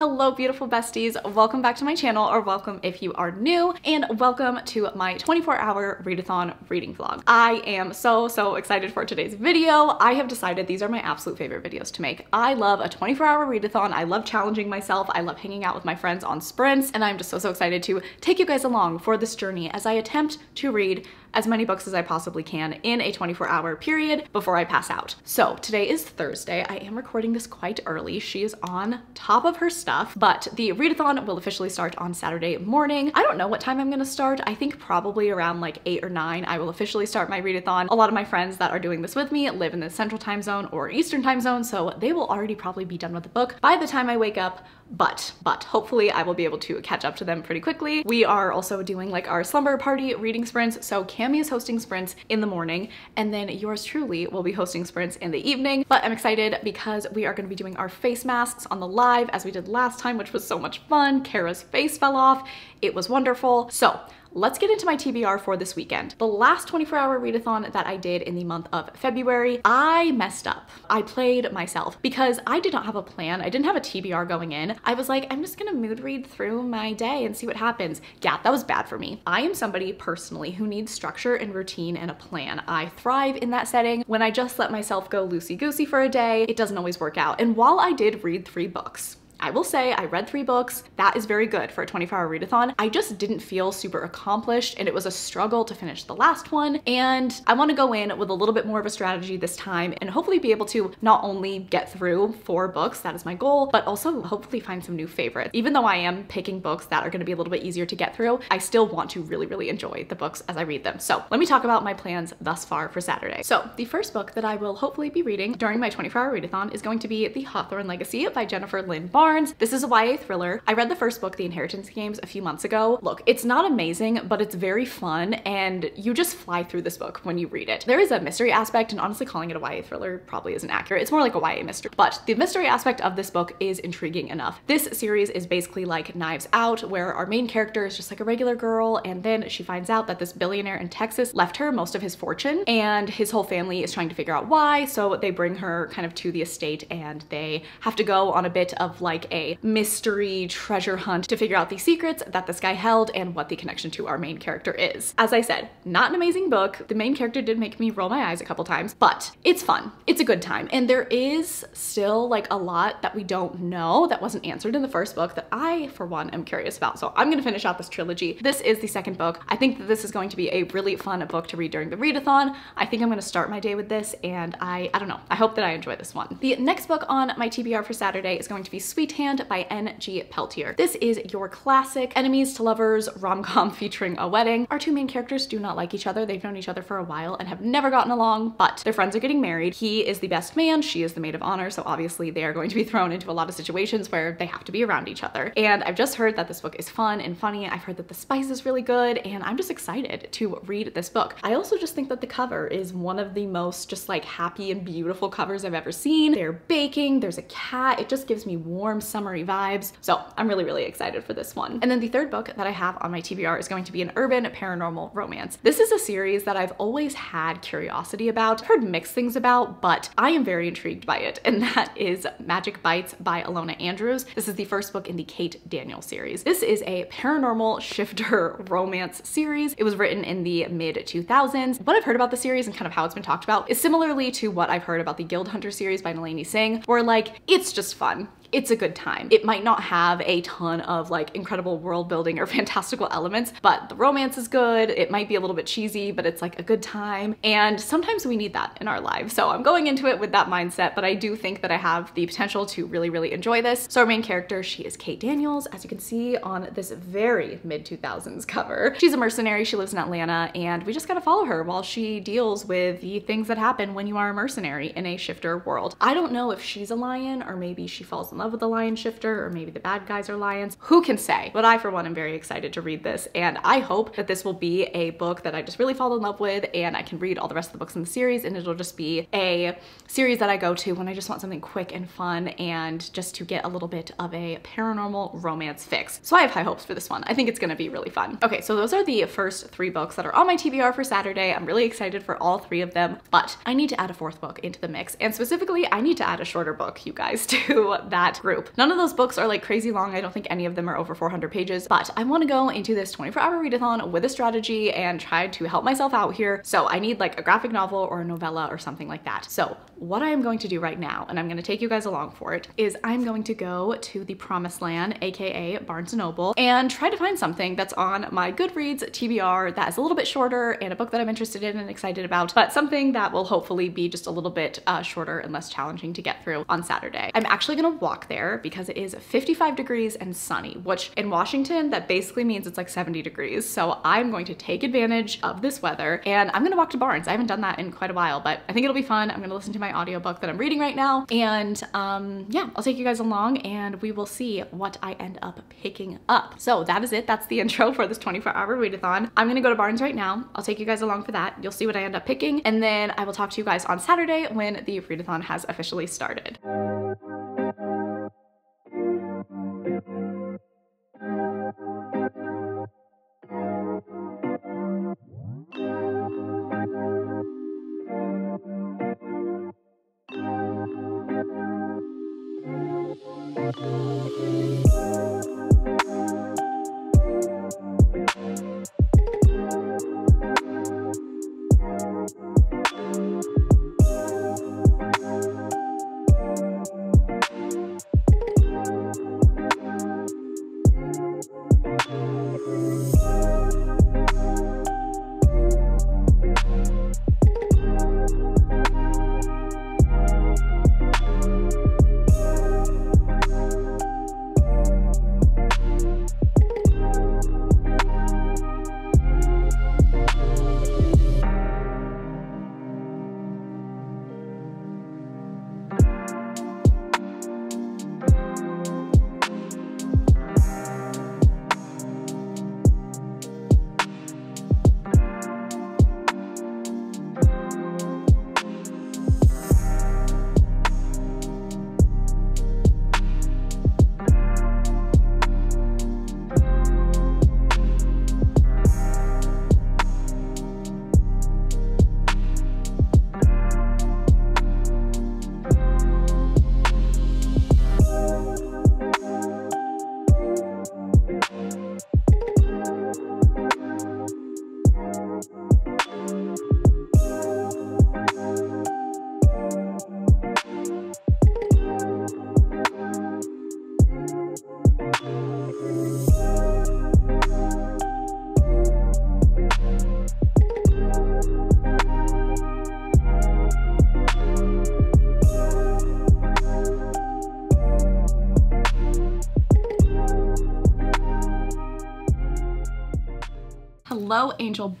Hello beautiful besties, welcome back to my channel or welcome if you are new and welcome to my 24 hour readathon reading vlog. I am so so excited for today's video. I have decided these are my absolute favorite videos to make. I love a 24 hour readathon, I love challenging myself, I love hanging out with my friends on sprints and I'm just so so excited to take you guys along for this journey as I attempt to read as many books as I possibly can in a 24 hour period before I pass out. So today is Thursday. I am recording this quite early. She is on top of her stuff, but the readathon will officially start on Saturday morning. I don't know what time I'm gonna start. I think probably around like eight or nine, I will officially start my readathon. A lot of my friends that are doing this with me live in the central time zone or eastern time zone, so they will already probably be done with the book by the time I wake up but, but hopefully I will be able to catch up to them pretty quickly. We are also doing like our slumber party reading sprints. So Cami is hosting sprints in the morning and then yours truly will be hosting sprints in the evening. But I'm excited because we are gonna be doing our face masks on the live as we did last time, which was so much fun. Kara's face fell off. It was wonderful. So let's get into my TBR for this weekend. The last 24 hour readathon that I did in the month of February, I messed up. I played myself because I did not have a plan. I didn't have a TBR going in. I was like, I'm just gonna mood read through my day and see what happens. Yeah, that was bad for me. I am somebody personally who needs structure and routine and a plan. I thrive in that setting. When I just let myself go loosey-goosey for a day, it doesn't always work out. And while I did read three books, I will say I read three books. That is very good for a 24 hour readathon. I just didn't feel super accomplished and it was a struggle to finish the last one. And I wanna go in with a little bit more of a strategy this time and hopefully be able to not only get through four books, that is my goal, but also hopefully find some new favorites. Even though I am picking books that are gonna be a little bit easier to get through, I still want to really, really enjoy the books as I read them. So let me talk about my plans thus far for Saturday. So the first book that I will hopefully be reading during my 24 hour readathon is going to be The Hawthorne Legacy by Jennifer Lynn Barnes. This is a YA thriller. I read the first book, The Inheritance Games, a few months ago. Look, it's not amazing, but it's very fun and you just fly through this book when you read it. There is a mystery aspect and honestly calling it a YA thriller probably isn't accurate. It's more like a YA mystery, but the mystery aspect of this book is intriguing enough. This series is basically like Knives Out, where our main character is just like a regular girl and then she finds out that this billionaire in Texas left her most of his fortune and his whole family is trying to figure out why. So they bring her kind of to the estate and they have to go on a bit of like a mystery treasure hunt to figure out the secrets that this guy held and what the connection to our main character is. As I said, not an amazing book. The main character did make me roll my eyes a couple times, but it's fun. It's a good time. And there is still like a lot that we don't know that wasn't answered in the first book that I, for one, am curious about. So I'm gonna finish out this trilogy. This is the second book. I think that this is going to be a really fun book to read during the readathon. I think I'm gonna start my day with this and I, I don't know, I hope that I enjoy this one. The next book on my TBR for Saturday is going to be Sweet Hand by N.G. Peltier. This is your classic enemies to lovers rom-com featuring a wedding. Our two main characters do not like each other. They've known each other for a while and have never gotten along, but their friends are getting married. He is the best man, she is the maid of honor, so obviously they are going to be thrown into a lot of situations where they have to be around each other. And I've just heard that this book is fun and funny. I've heard that the spice is really good and I'm just excited to read this book. I also just think that the cover is one of the most just like happy and beautiful covers I've ever seen. They're baking, there's a cat. It just gives me warm summery vibes. So I'm really, really excited for this one. And then the third book that I have on my TBR is going to be an urban paranormal romance. This is a series that I've always had curiosity about, heard mixed things about, but I am very intrigued by it. And that is Magic Bites by Ilona Andrews. This is the first book in the Kate Daniel series. This is a paranormal shifter romance series. It was written in the mid 2000s. What I've heard about the series and kind of how it's been talked about is similarly to what I've heard about the Guild Hunter series by Nalini Singh, where like, it's just fun it's a good time. It might not have a ton of like incredible world building or fantastical elements, but the romance is good. It might be a little bit cheesy, but it's like a good time. And sometimes we need that in our lives. So I'm going into it with that mindset, but I do think that I have the potential to really, really enjoy this. So our main character, she is Kate Daniels, as you can see on this very mid 2000s cover. She's a mercenary. She lives in Atlanta and we just gotta follow her while she deals with the things that happen when you are a mercenary in a shifter world. I don't know if she's a lion or maybe she falls in love with the lion shifter or maybe the bad guys are lions. Who can say? But I, for one, am very excited to read this and I hope that this will be a book that I just really fall in love with and I can read all the rest of the books in the series and it'll just be a series that I go to when I just want something quick and fun and just to get a little bit of a paranormal romance fix. So I have high hopes for this one. I think it's gonna be really fun. Okay, so those are the first three books that are on my TBR for Saturday. I'm really excited for all three of them, but I need to add a fourth book into the mix. And specifically, I need to add a shorter book, you guys, to that that group. None of those books are like crazy long. I don't think any of them are over 400 pages, but I want to go into this 24 hour readathon with a strategy and try to help myself out here. So I need like a graphic novel or a novella or something like that. So what I am going to do right now, and I'm going to take you guys along for it, is I'm going to go to the promised land, aka Barnes & Noble, and try to find something that's on my Goodreads TBR that is a little bit shorter and a book that I'm interested in and excited about, but something that will hopefully be just a little bit uh, shorter and less challenging to get through on Saturday. I'm actually gonna walk there because it is 55 degrees and sunny, which in Washington, that basically means it's like 70 degrees. So I'm going to take advantage of this weather and I'm gonna walk to Barnes. I haven't done that in quite a while, but I think it'll be fun. I'm gonna listen to my audiobook that I'm reading right now. And um, yeah, I'll take you guys along and we will see what I end up picking up. So that is it. That's the intro for this 24 hour readathon. I'm gonna go to Barnes right now. I'll take you guys along for that. You'll see what I end up picking. And then I will talk to you guys on Saturday when the readathon has officially started.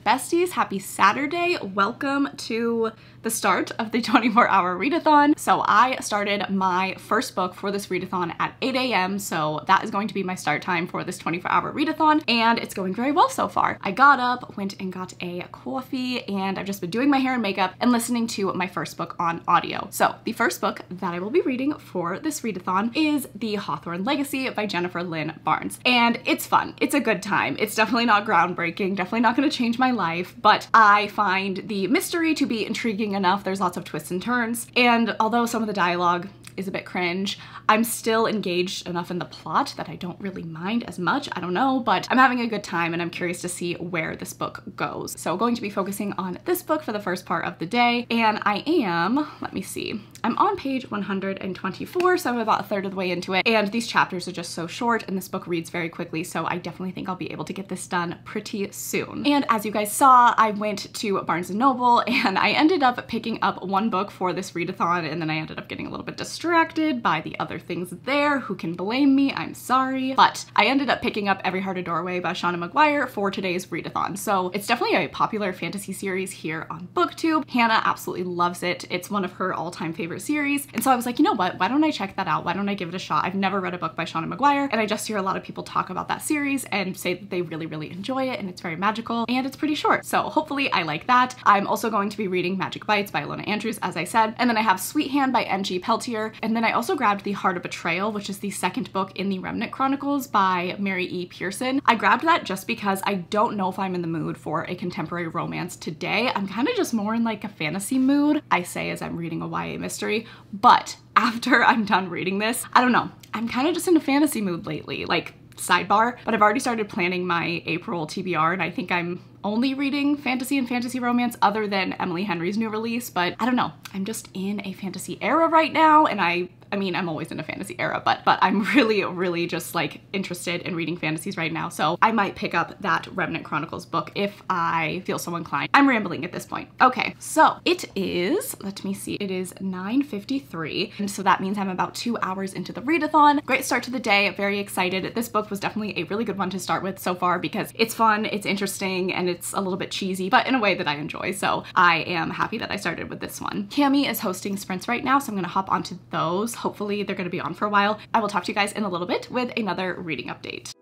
Besties. Happy Saturday. Welcome to the start of the 24 hour readathon. So I started my first book for this readathon at 8 a.m. So that is going to be my start time for this 24 hour readathon and it's going very well so far. I got up, went and got a coffee and I've just been doing my hair and makeup and listening to my first book on audio. So the first book that I will be reading for this readathon is The Hawthorne Legacy by Jennifer Lynn Barnes. And it's fun. It's a good time. It's definitely not groundbreaking, definitely not gonna change my life, but I find the mystery to be intriguing enough. There's lots of twists and turns. And although some of the dialogue is a bit cringe. I'm still engaged enough in the plot that I don't really mind as much. I don't know, but I'm having a good time and I'm curious to see where this book goes. So going to be focusing on this book for the first part of the day. And I am, let me see, I'm on page 124, so I'm about a third of the way into it. And these chapters are just so short and this book reads very quickly. So I definitely think I'll be able to get this done pretty soon. And as you guys saw, I went to Barnes & Noble and I ended up picking up one book for this readathon and then I ended up getting a little bit distracted by the other things there. Who can blame me? I'm sorry. But I ended up picking up Every Heart a Doorway by Seanan McGuire for today's readathon. So it's definitely a popular fantasy series here on BookTube. Hannah absolutely loves it. It's one of her all-time favorite series. And so I was like, you know what? Why don't I check that out? Why don't I give it a shot? I've never read a book by Seanan McGuire and I just hear a lot of people talk about that series and say that they really, really enjoy it and it's very magical and it's pretty short. So hopefully I like that. I'm also going to be reading Magic Bites by Ilona Andrews, as I said. And then I have Sweet Hand by N.G. Peltier. And then I also grabbed The Heart of Betrayal, which is the second book in the Remnant Chronicles by Mary E. Pearson. I grabbed that just because I don't know if I'm in the mood for a contemporary romance today. I'm kind of just more in like a fantasy mood, I say as I'm reading a YA mystery, but after I'm done reading this, I don't know. I'm kind of just in a fantasy mood lately. Like, sidebar, but I've already started planning my April TBR and I think I'm only reading fantasy and fantasy romance other than Emily Henry's new release, but I don't know. I'm just in a fantasy era right now and I I mean, I'm always in a fantasy era, but but I'm really, really just like interested in reading fantasies right now. So I might pick up that Remnant Chronicles book if I feel so inclined. I'm rambling at this point. Okay, so it is, let me see, it is 9.53. And so that means I'm about two hours into the readathon. Great start to the day, very excited. This book was definitely a really good one to start with so far because it's fun, it's interesting, and it's a little bit cheesy, but in a way that I enjoy. So I am happy that I started with this one. Cami is hosting sprints right now, so I'm gonna hop onto those Hopefully they're gonna be on for a while. I will talk to you guys in a little bit with another reading update.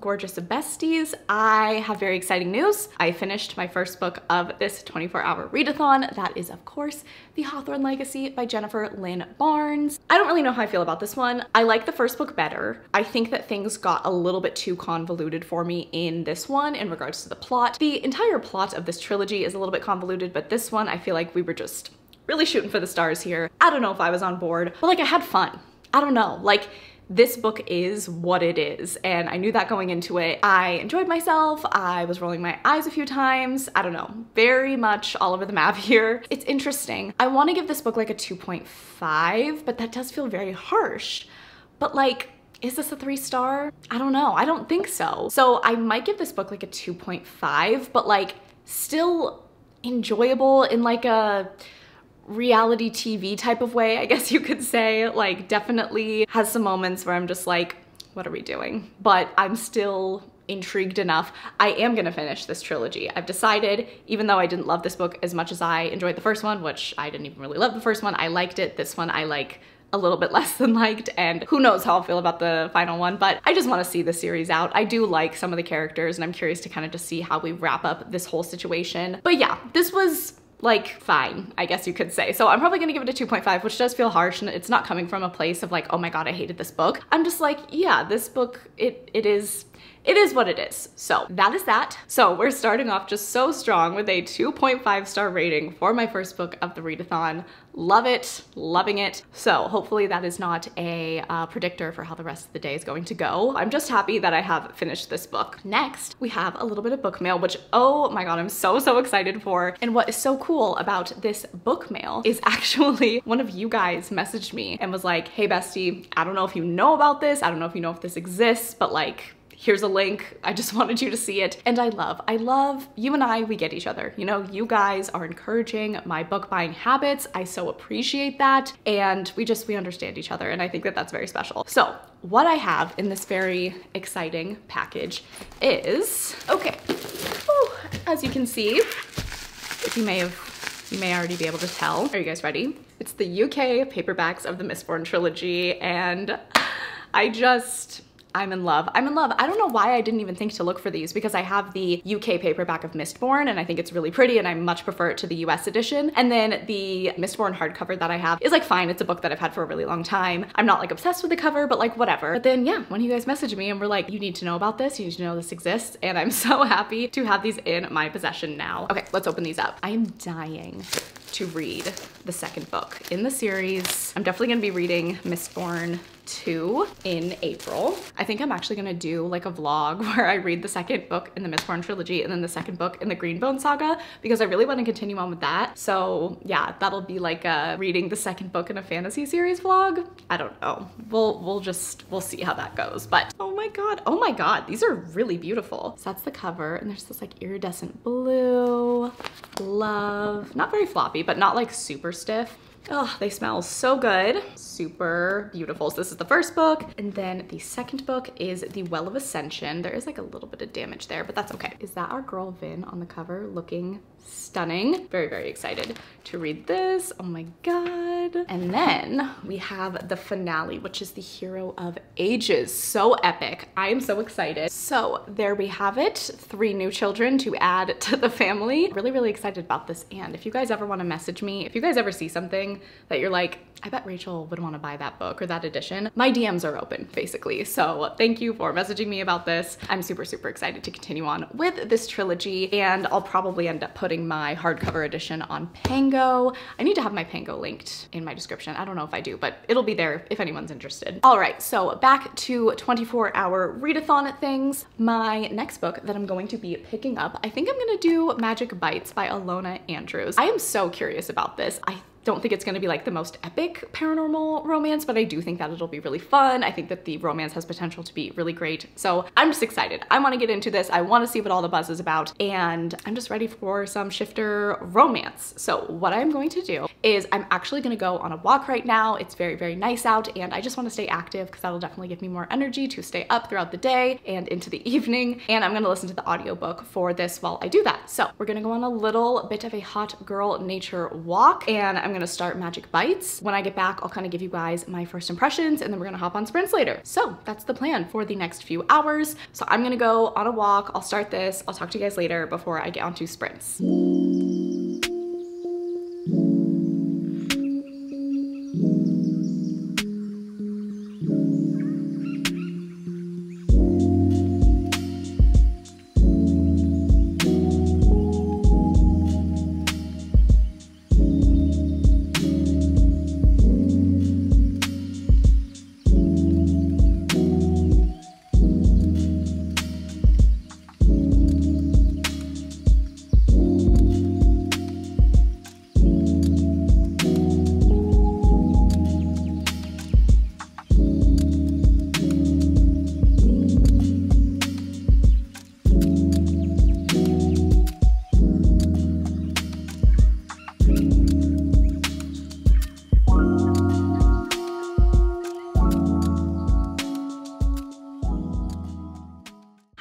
Gorgeous besties. I have very exciting news. I finished my first book of this 24 hour readathon. That is of course The Hawthorne Legacy by Jennifer Lynn Barnes. I don't really know how I feel about this one. I like the first book better. I think that things got a little bit too convoluted for me in this one in regards to the plot. The entire plot of this trilogy is a little bit convoluted, but this one I feel like we were just really shooting for the stars here. I don't know if I was on board, but like I had fun. I don't know, like this book is what it is and I knew that going into it. I enjoyed myself, I was rolling my eyes a few times, I don't know, very much all over the map here. It's interesting. I want to give this book like a 2.5, but that does feel very harsh. But like, is this a three star? I don't know, I don't think so. So I might give this book like a 2.5, but like still enjoyable in like a reality TV type of way, I guess you could say. Like definitely has some moments where I'm just like, what are we doing? But I'm still intrigued enough. I am gonna finish this trilogy. I've decided, even though I didn't love this book as much as I enjoyed the first one, which I didn't even really love the first one, I liked it. This one I like a little bit less than liked and who knows how I'll feel about the final one, but I just wanna see the series out. I do like some of the characters and I'm curious to kind of just see how we wrap up this whole situation. But yeah, this was like fine, I guess you could say. So I'm probably gonna give it a 2.5, which does feel harsh and it's not coming from a place of like, oh my God, I hated this book. I'm just like, yeah, this book, it, it is it is what it is. So that is that. So we're starting off just so strong with a 2.5 star rating for my first book of the readathon. Love it, loving it. So hopefully that is not a uh, predictor for how the rest of the day is going to go. I'm just happy that I have finished this book. Next, we have a little bit of book mail, which, oh my God, I'm so, so excited for. And what is so cool about this book mail is actually one of you guys messaged me and was like, hey bestie, I don't know if you know about this. I don't know if you know if this exists, but like, here's a link. I just wanted you to see it. And I love, I love, you and I, we get each other. You know, you guys are encouraging my book buying habits. I so appreciate that. And we just, we understand each other. And I think that that's very special. So what I have in this very exciting package is, okay, Whew. as you can see, if you may have, you may already be able to tell. Are you guys ready? It's the UK paperbacks of the Mistborn trilogy. And I just, I'm in love. I'm in love. I don't know why I didn't even think to look for these because I have the UK paperback of Mistborn and I think it's really pretty and I much prefer it to the US edition. And then the Mistborn hardcover that I have is like fine. It's a book that I've had for a really long time. I'm not like obsessed with the cover, but like whatever. But then yeah, when you guys messaged me and were like, you need to know about this, you need to know this exists. And I'm so happy to have these in my possession now. Okay, let's open these up. I am dying to read the second book in the series. I'm definitely gonna be reading Mistborn 2 in April. I think I'm actually gonna do like a vlog where I read the second book in the Mistborn trilogy and then the second book in the Greenbone saga because I really want to continue on with that. So yeah, that'll be like a reading the second book in a fantasy series vlog. I don't know. We'll we'll just we'll see how that goes. But oh my god, oh my god, these are really beautiful. So that's the cover and there's this like iridescent blue. Love. Not very floppy, but not like super stiff. Oh, they smell so good. Super beautiful. So this is the first book. And then the second book is The Well of Ascension. There is like a little bit of damage there, but that's okay. Is that our girl Vin on the cover looking stunning. Very, very excited to read this. Oh my God. And then we have the finale, which is the Hero of Ages. So epic. I am so excited. So there we have it. Three new children to add to the family. Really, really excited about this. And if you guys ever want to message me, if you guys ever see something that you're like, I bet Rachel would want to buy that book or that edition. My DMs are open basically. So thank you for messaging me about this. I'm super, super excited to continue on with this trilogy and I'll probably end up putting my hardcover edition on Pango. I need to have my Pango linked in my description. I don't know if I do, but it'll be there if anyone's interested. All right, so back to 24 hour readathon things. My next book that I'm going to be picking up, I think I'm gonna do Magic Bites by Ilona Andrews. I am so curious about this. I don't think it's gonna be like the most epic paranormal romance, but I do think that it'll be really fun. I think that the romance has potential to be really great. So I'm just excited. I wanna get into this. I wanna see what all the buzz is about and I'm just ready for some shifter romance. So what I'm going to do is I'm actually gonna go on a walk right now. It's very, very nice out and I just wanna stay active because that'll definitely give me more energy to stay up throughout the day and into the evening. And I'm gonna listen to the audiobook for this while I do that. So we're gonna go on a little bit of a hot girl nature walk and I'm gonna gonna start Magic Bites. When I get back, I'll kind of give you guys my first impressions and then we're gonna hop on sprints later. So that's the plan for the next few hours. So I'm gonna go on a walk. I'll start this. I'll talk to you guys later before I get onto sprints.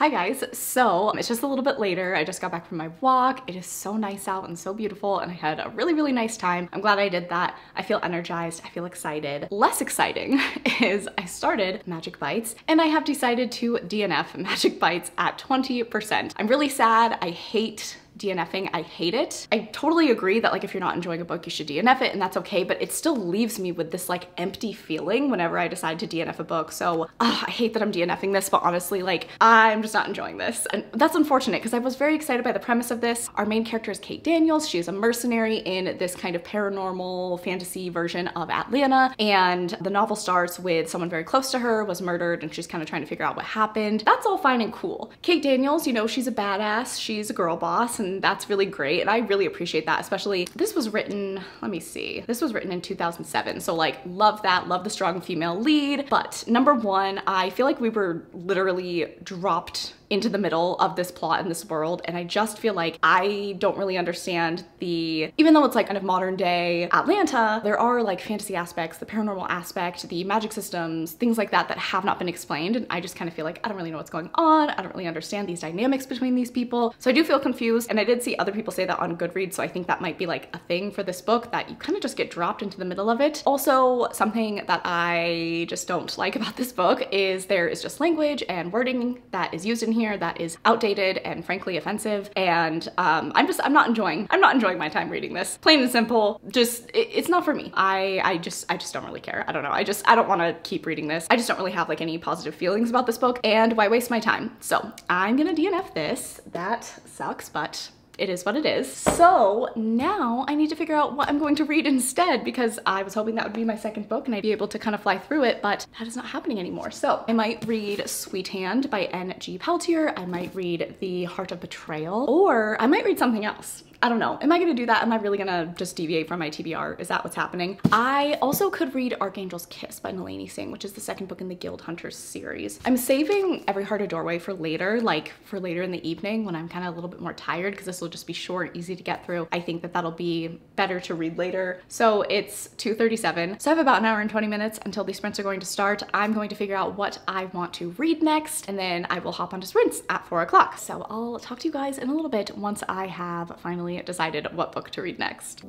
Hi guys, so it's just a little bit later. I just got back from my walk. It is so nice out and so beautiful and I had a really, really nice time. I'm glad I did that. I feel energized, I feel excited. Less exciting is I started Magic Bites and I have decided to DNF Magic Bites at 20%. I'm really sad. I hate DNFing, I hate it. I totally agree that like if you're not enjoying a book, you should DNF it and that's okay, but it still leaves me with this like empty feeling whenever I decide to DNF a book. So uh, I hate that I'm DNFing this, but honestly, like I'm just not enjoying this. And that's unfortunate because I was very excited by the premise of this. Our main character is Kate Daniels. She is a mercenary in this kind of paranormal fantasy version of Atlanta. And the novel starts with someone very close to her was murdered and she's kind of trying to figure out what happened. That's all fine and cool. Kate Daniels, you know, she's a badass. She's a girl boss and and that's really great. And I really appreciate that, especially this was written, let me see, this was written in 2007. So like love that, love the strong female lead. But number one, I feel like we were literally dropped into the middle of this plot in this world and I just feel like I don't really understand the even though it's like kind of modern day Atlanta there are like fantasy aspects the paranormal aspect the magic systems things like that that have not been explained and I just kind of feel like I don't really know what's going on I don't really understand these dynamics between these people. So I do feel confused and I did see other people say that on Goodreads so I think that might be like a thing for this book that you kind of just get dropped into the middle of it. Also something that I just don't like about this book is there is just language and wording that is used in here that is outdated and frankly offensive. And um, I'm just, I'm not enjoying, I'm not enjoying my time reading this. Plain and simple, just, it, it's not for me. I, I just, I just don't really care. I don't know. I just, I don't want to keep reading this. I just don't really have like any positive feelings about this book and why waste my time? So I'm gonna DNF this. That sucks, but it is what it is. So now I need to figure out what I'm going to read instead because I was hoping that would be my second book and I'd be able to kind of fly through it, but that is not happening anymore. So I might read Sweet Hand by N.G. Peltier. I might read The Heart of Betrayal, or I might read something else. I don't know. Am I gonna do that? Am I really gonna just deviate from my TBR? Is that what's happening? I also could read Archangel's Kiss by Nalini Singh, which is the second book in the Guild Hunters series. I'm saving Every Heart a Doorway for later, like for later in the evening when I'm kind of a little bit more tired because this will just be short, easy to get through. I think that that'll be better to read later. So it's 2.37. So I have about an hour and 20 minutes until the sprints are going to start. I'm going to figure out what I want to read next and then I will hop onto sprints at four o'clock. So I'll talk to you guys in a little bit once I have finally decided what book to read next.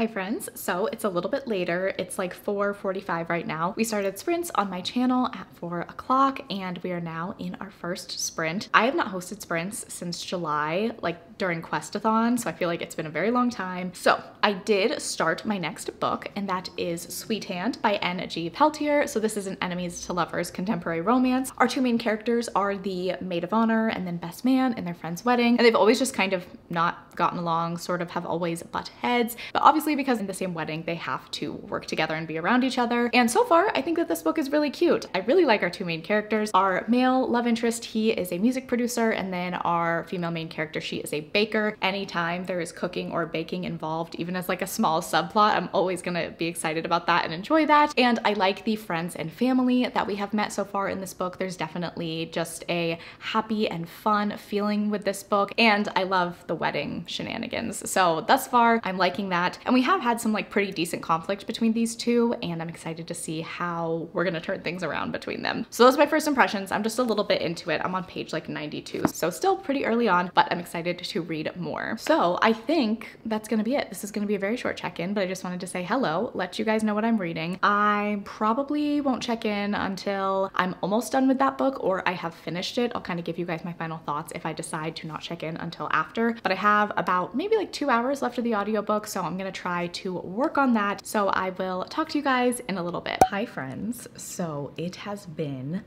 Hi friends, so it's a little bit later. It's like 4.45 right now. We started sprints on my channel at four o'clock and we are now in our first sprint. I have not hosted sprints since July, like during Questathon, so I feel like it's been a very long time. So I did start my next book and that is Sweet Hand by N.G. Peltier. So this is an enemies to lovers contemporary romance. Our two main characters are the maid of honor and then best man in their friend's wedding. And they've always just kind of not gotten along, sort of have always butt heads, but obviously because in the same wedding, they have to work together and be around each other. And so far, I think that this book is really cute. I really like our two main characters. Our male love interest, he is a music producer, and then our female main character, she is a baker. Anytime there is cooking or baking involved, even as like a small subplot, I'm always gonna be excited about that and enjoy that. And I like the friends and family that we have met so far in this book. There's definitely just a happy and fun feeling with this book. And I love the wedding shenanigans. So thus far, I'm liking that. And we have had some like pretty decent conflict between these two and I'm excited to see how we're gonna turn things around between them. So those are my first impressions. I'm just a little bit into it. I'm on page like 92, so still pretty early on, but I'm excited to read more. So I think that's gonna be it. This is gonna be a very short check-in, but I just wanted to say hello, let you guys know what I'm reading. I probably won't check in until I'm almost done with that book or I have finished it. I'll kind of give you guys my final thoughts if I decide to not check in until after, but I have about maybe like two hours left of the audiobook, so I'm gonna try try to work on that. So I will talk to you guys in a little bit. Hi friends. So it has been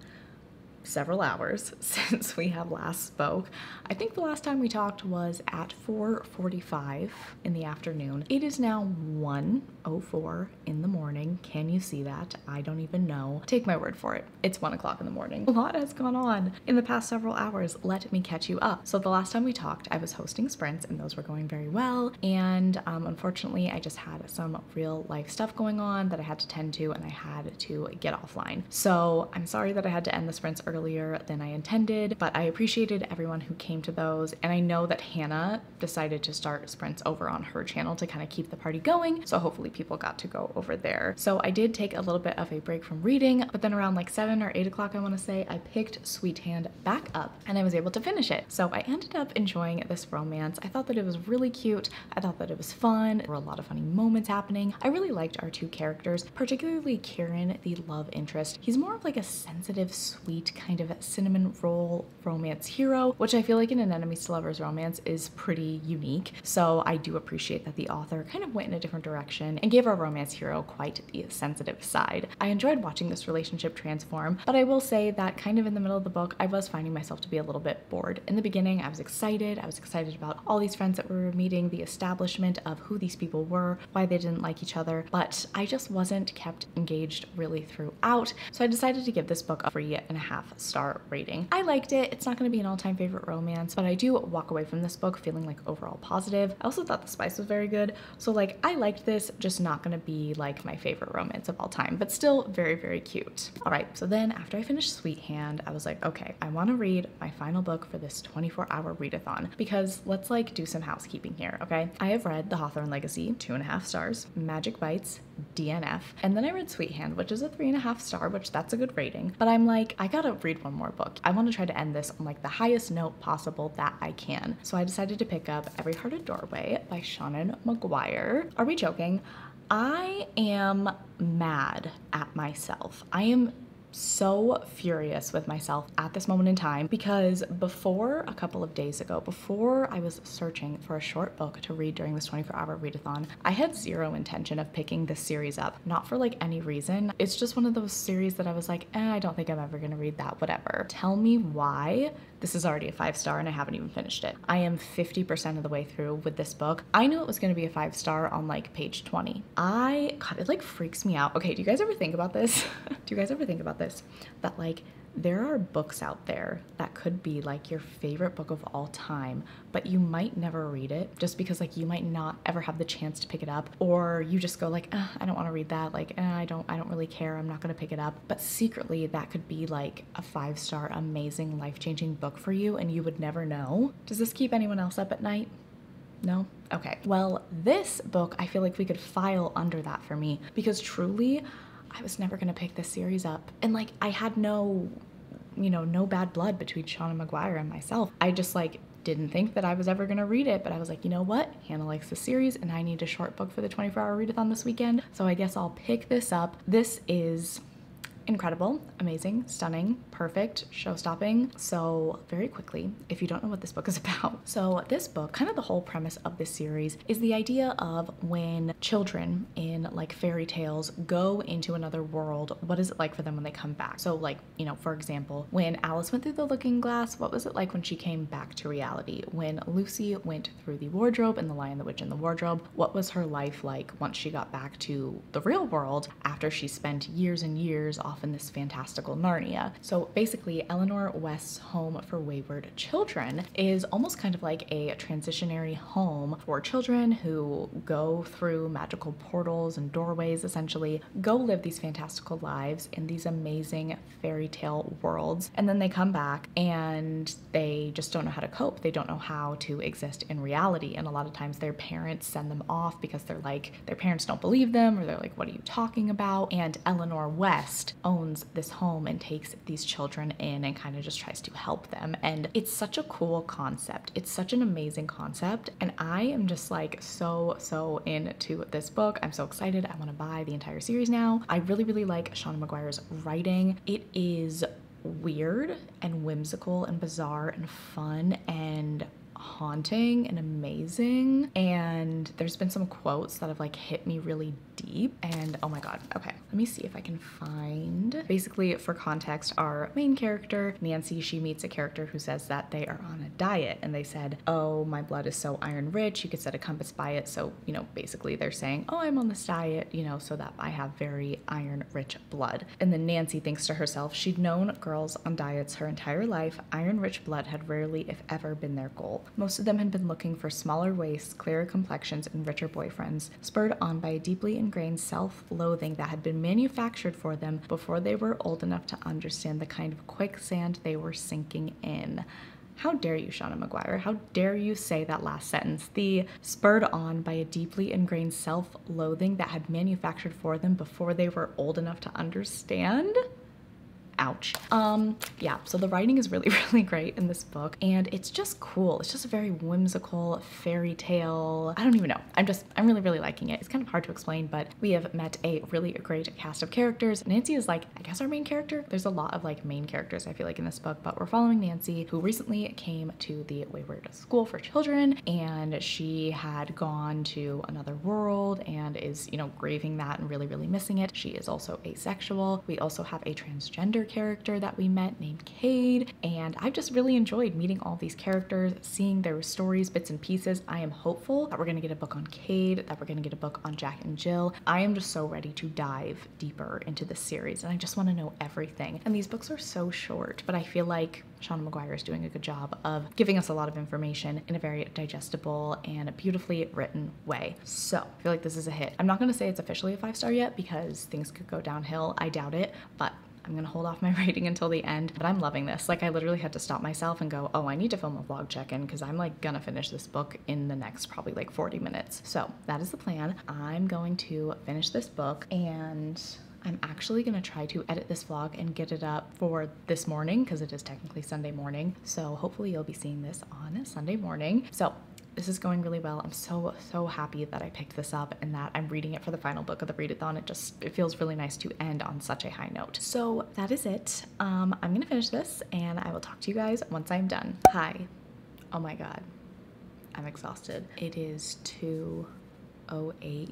several hours since we have last spoke. I think the last time we talked was at 4.45 in the afternoon. It is now 1.04 in the morning. Can you see that? I don't even know. Take my word for it. It's 1 o'clock in the morning. A lot has gone on in the past several hours. Let me catch you up. So the last time we talked, I was hosting sprints and those were going very well. And um, unfortunately, I just had some real life stuff going on that I had to tend to and I had to get offline. So I'm sorry that I had to end the sprints early earlier than I intended, but I appreciated everyone who came to those. And I know that Hannah decided to start sprints over on her channel to kind of keep the party going. So hopefully people got to go over there. So I did take a little bit of a break from reading, but then around like seven or eight o'clock, I want to say, I picked Sweet Hand back up and I was able to finish it. So I ended up enjoying this romance. I thought that it was really cute. I thought that it was fun. There were a lot of funny moments happening. I really liked our two characters, particularly Kieran, the love interest. He's more of like a sensitive, sweet kind of cinnamon roll romance hero, which I feel like in an enemies to lovers romance is pretty unique. So I do appreciate that the author kind of went in a different direction and gave our romance hero quite the sensitive side. I enjoyed watching this relationship transform, but I will say that kind of in the middle of the book, I was finding myself to be a little bit bored. In the beginning, I was excited. I was excited about all these friends that we were meeting, the establishment of who these people were, why they didn't like each other, but I just wasn't kept engaged really throughout. So I decided to give this book a three and a half star rating. I liked it. It's not going to be an all-time favorite romance, but I do walk away from this book feeling like overall positive. I also thought the spice was very good. So like I liked this, just not going to be like my favorite romance of all time, but still very, very cute. All right. So then after I finished Sweet Hand, I was like, okay, I want to read my final book for this 24 hour readathon because let's like do some housekeeping here. Okay. I have read The Hawthorne Legacy, two and a half stars, Magic Bites, DNF. And then I read Sweet Hand, which is a three and a half star, which that's a good rating. But I'm like, I gotta read one more book. I want to try to end this on like the highest note possible that I can. So I decided to pick up Every Heart a Doorway by Seanan McGuire. Are we joking? I am mad at myself. I am so furious with myself at this moment in time because before a couple of days ago, before I was searching for a short book to read during this 24 hour readathon, I had zero intention of picking this series up. Not for like any reason. It's just one of those series that I was like, eh, I don't think I'm ever gonna read that, whatever. Tell me why this is already a five star and I haven't even finished it. I am 50% of the way through with this book. I knew it was gonna be a five star on like page 20. I, God, it like freaks me out. Okay, do you guys ever think about this? do you guys ever think about this? That like there are books out there that could be like your favorite book of all time, but you might never read it just because like you might not ever have the chance to pick it up or you just go like, I don't want to read that. Like, eh, I don't I don't really care. I'm not going to pick it up. But secretly that could be like a five-star amazing life-changing book for you and you would never know. Does this keep anyone else up at night? No? Okay. Well, this book, I feel like we could file under that for me because truly, I was never gonna pick this series up. And like, I had no, you know, no bad blood between Seanan McGuire and myself. I just like didn't think that I was ever gonna read it, but I was like, you know what? Hannah likes the series and I need a short book for the 24 hour readathon this weekend. So I guess I'll pick this up. This is incredible, amazing, stunning, perfect, show stopping. So, very quickly, if you don't know what this book is about, so this book, kind of the whole premise of this series, is the idea of when children in like fairy tales go into another world, what is it like for them when they come back? So, like, you know, for example, when Alice went through the looking glass, what was it like when she came back to reality? When Lucy went through the wardrobe and the Lion, the Witch, and the Wardrobe, what was her life like once she got back to the real world after she spent years and years off off in this fantastical Narnia. So basically, Eleanor West's Home for Wayward Children is almost kind of like a transitionary home for children who go through magical portals and doorways, essentially, go live these fantastical lives in these amazing fairy tale worlds. And then they come back and they just don't know how to cope. They don't know how to exist in reality. And a lot of times their parents send them off because they're like, their parents don't believe them or they're like, what are you talking about? And Eleanor West owns this home and takes these children in and kind of just tries to help them. And it's such a cool concept. It's such an amazing concept. And I am just like so, so into this book. I'm so excited. I want to buy the entire series now. I really, really like Seanan McGuire's writing. It is weird and whimsical and bizarre and fun and haunting and amazing. And there's been some quotes that have like hit me really deep. And oh my God, okay, let me see if I can find. Basically, for context, our main character, Nancy, she meets a character who says that they are on a diet and they said, Oh, my blood is so iron rich, you could set a compass by it. So, you know, basically they're saying, Oh, I'm on this diet, you know, so that I have very iron rich blood. And then Nancy thinks to herself, she'd known girls on diets her entire life. Iron rich blood had rarely, if ever, been their goal. Most of them had been looking for smaller waists, clearer complexions, and richer boyfriends, spurred on by a deeply ingrained self loathing that had been manufactured for them before they were old enough to understand the kind of quicksand they were sinking in. How dare you, Seanan McGuire? How dare you say that last sentence? The spurred on by a deeply ingrained self loathing that had manufactured for them before they were old enough to understand? Ouch. Um, yeah, so the writing is really, really great in this book and it's just cool. It's just a very whimsical fairy tale. I don't even know. I'm just, I'm really, really liking it. It's kind of hard to explain, but we have met a really great cast of characters. Nancy is like, I guess our main character. There's a lot of like main characters I feel like in this book, but we're following Nancy who recently came to the Wayward School for Children and she had gone to another world and is, you know, grieving that and really, really missing it. She is also asexual. We also have a transgender character that we met named Cade, and I've just really enjoyed meeting all these characters, seeing their stories, bits and pieces. I am hopeful that we're gonna get a book on Cade, that we're gonna get a book on Jack and Jill. I am just so ready to dive deeper into this series, and I just wanna know everything. And these books are so short, but I feel like Sean McGuire is doing a good job of giving us a lot of information in a very digestible and beautifully written way. So I feel like this is a hit. I'm not gonna say it's officially a five star yet because things could go downhill. I doubt it, but I'm gonna hold off my rating until the end, but I'm loving this. Like I literally had to stop myself and go, oh, I need to film a vlog check-in because I'm like gonna finish this book in the next probably like 40 minutes. So that is the plan. I'm going to finish this book and I'm actually gonna try to edit this vlog and get it up for this morning because it is technically Sunday morning. So hopefully you'll be seeing this on a Sunday morning. So this is going really well. I'm so, so happy that I picked this up and that I'm reading it for the final book of the readathon. It just, it feels really nice to end on such a high note. So that is it. Um, I'm gonna finish this and I will talk to you guys once I'm done. Hi. Oh my God. I'm exhausted. It is 2.08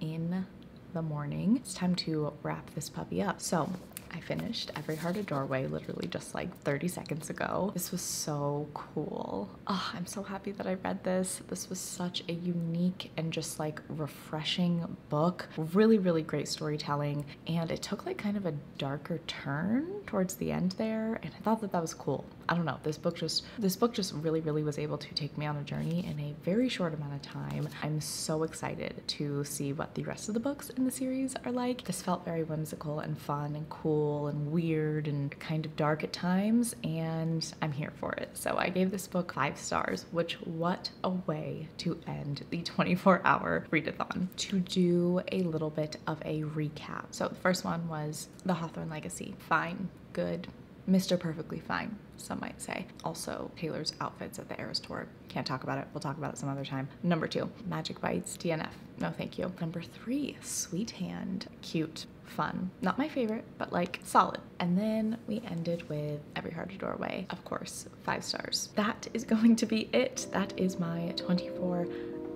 in the morning. It's time to wrap this puppy up. So I finished Every Heart a Doorway literally just like 30 seconds ago. This was so cool. Oh, I'm so happy that I read this. This was such a unique and just like refreshing book. Really, really great storytelling. And it took like kind of a darker turn towards the end there. And I thought that that was cool. I don't know. This book just, this book just really, really was able to take me on a journey in a very short amount of time. I'm so excited to see what the rest of the books in the series are like. This felt very whimsical and fun and cool and weird and kind of dark at times. And I'm here for it. So I gave this book five stars, which what a way to end the 24 hour readathon. To do a little bit of a recap. So the first one was The Hawthorne Legacy. Fine, good, Mr. Perfectly Fine, some might say. Also, Taylor's outfits at the Eras Tour. Can't talk about it. We'll talk about it some other time. Number two, Magic Bites, DNF. No, thank you. Number three, Sweet Hand. Cute, fun. Not my favorite, but like solid. And then we ended with Every Heart a Doorway. Of course, five stars. That is going to be it. That is my 24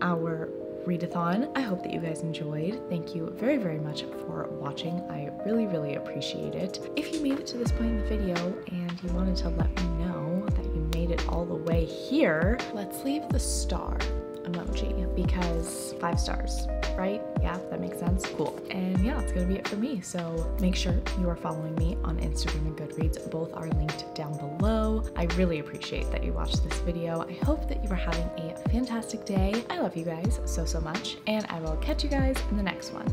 hour readathon. I hope that you guys enjoyed. Thank you very, very much for watching. I really, really appreciate it. If you made it to this point in the video and you wanted to let me know that you made it all the way here, let's leave the star emoji because five stars, right? Yeah, that makes sense. Cool. And yeah, that's gonna be it for me. So make sure you are following me on Instagram and Goodreads. Both are linked down below. I really appreciate that you watched this video. I hope that you are having a fantastic day. I love you guys so, so much, and I will catch you guys in the next one.